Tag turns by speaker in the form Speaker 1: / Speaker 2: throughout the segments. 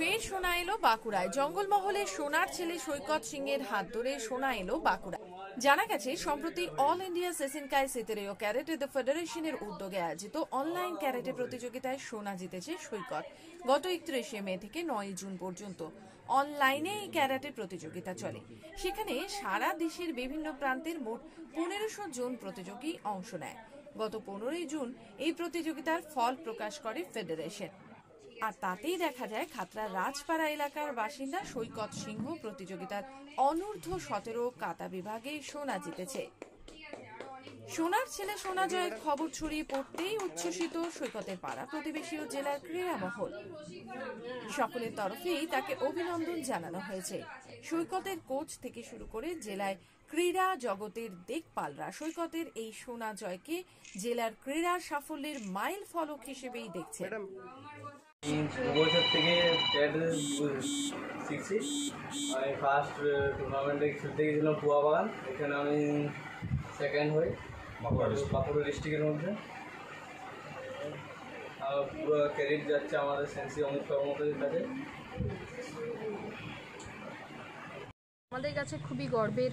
Speaker 1: ফের সোনা এলো বাঁকুড়ায়। জঙ্গলমহলে সোনার ছেলে সৈকত সিং এর হাত ধরে সোনা এলো বাঁকুড়ায়। জানা গেছে, সম্প্রতি অল ইন্ডিয়া সেসেনকাই সেতেরেও ক্যারেটে দ্য ফেডারেশনের উদ্যোগে আয়োজিত অনলাইন ক্যারেটে প্রতিযোগিতায় সোনা জিতেছে সৈকত। গত একত্রিশে মে থেকে নয় জুন পর্যন্ত অনলাইনে এই ক্যারাটে প্রতিযোগিতা চলে। সেখানে সারা দেশের বিভিন্ন প্রান্তের মোট পনেরোশো জন প্রতিযোগী অংশ নেয়। গত পনেরোই জুন এই প্রতিযোগিতার ফল প্রকাশ করে ফেডারেশন। আর তাতেই দেখা যায় খাতড়া রাজপাড়া এলাকার বাসিন্দা সৈকত সিংহ প্রতিযোগিতার অনূর্ধ্ব সতেরো কাতা বিভাগে সোনা জিতেছে। সোনার ছেলে সোনা জয়ের খবর ছড়িয়ে পড়তেই উচ্ছ্বসিত সৈকতের পাড়া প্রতিবেশী ও জেলার ক্রীড়া মহল। সকলের তরফেই তাকে অভিনন্দন জানানো হয়েছে। সৈকতের কোচ থেকে শুরু করে জেলায় ক্রীড়া জগতের দেখপালরা সৈকতের এই সোনা জয়কে জেলার ক্রীড়া সাফল্যের মাইল ফলক হিসেবেই দেখছে
Speaker 2: দু বছর থেকে শিখছি। আমি ফার্স্ট টুর্নামেন্টে খেলতে গেছিলাম কুয়া বাগান। এখানে আমি সেকেন্ড হই বাঁকুড়া ডিস্ট্রিক্টের মধ্যে। আর পুরো ক্রেডিট যাচ্ছে আমাদের সেন্সি অমিত কর্মকারীর কাছে।
Speaker 3: আমাদের কাছে খুবই গর্বের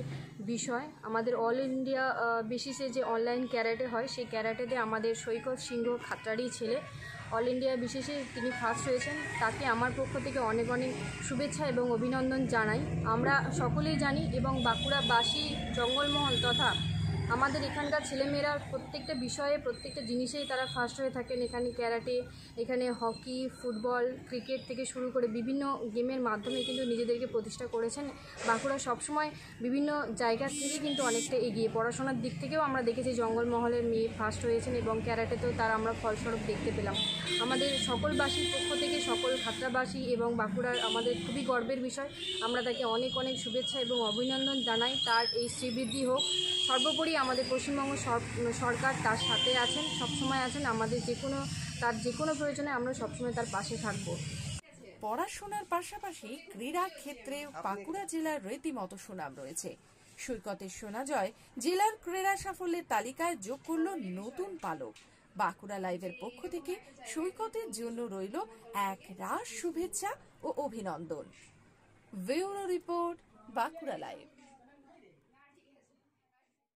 Speaker 3: বিষয়। আমাদের অল ইন্ডিয়া বেসিসে যে অনলাইন ক্যারাটে হয় সেই ক্যারাটেতে আমাদের সৈকত সিংহ খাতড়ারই ছেলে। অল ইন্ডিয়া বিশেষে তিনি ফার্স্ট হয়েছেন। তাকে আমার পক্ষ থেকে অনেক অনেক শুভেচ্ছা এবং অভিনন্দন জানাই। আমরা সকলেই জানি এবং বাঁকুড়াবাসী জঙ্গলমহল তথা আমাদের এখানকার ছেলেমেয়েরা প্রত্যেকটা বিষয়ে, প্রত্যেকটা জিনিসেই তারা ফার্স্ট হয়ে থাকেন। এখানে ক্যারাটে, এখানে হকি, ফুটবল, ক্রিকেট থেকে শুরু করে বিভিন্ন গেমের মাধ্যমে কিন্তু নিজেদেরকে প্রতিষ্ঠা করেছেন। বাঁকুড়া সবসময় বিভিন্ন জায়গা থেকে কিন্তু অনেকটা এগিয়ে। পড়াশোনার দিক থেকেও আমরা দেখেছি জঙ্গলমহলের মেয়ে ফার্স্ট হয়েছেন এবং ক্যারাটেতেও তার আমরা ফলস্বরূপ দেখতে পেলাম। আমাদের সকলবাসীর পক্ষ থেকে, সকল খাতড়াবাসী এবং বাঁকুড়ার আমাদের খুবই গর্বের বিষয়। আমরা তাকে অনেক অনেক শুভেচ্ছা এবং অভিনন্দন জানাই। তার এই শ্রীবৃদ্ধি হোক। সর্বোপরি আমাদের পশ্চিমবঙ্গ সর- সরকার তার সাথে আছেন, সবসময় আছেন। আমাদের যে কোনো, তার যে কোনো প্রয়োজনে আমরা সবসময় তার পাশে থাকব।
Speaker 1: পড়াশোনার পাশাপাশি ক্রীড়া ক্ষেত্রে বাঁকুড়া জেলার রীতিমতো সুনাম রয়েছে। সৈকতের সোনা জয় জেলার ক্রীড়া সাফল্যের তালিকায় যোগ করল নতুন পালক। বাঁকুড়া লাইভের পক্ষ থেকে সৈকতের জন্য রইল এক রাস শুভেচ্ছা ও অভিনন্দন। Bureau report Bankura live.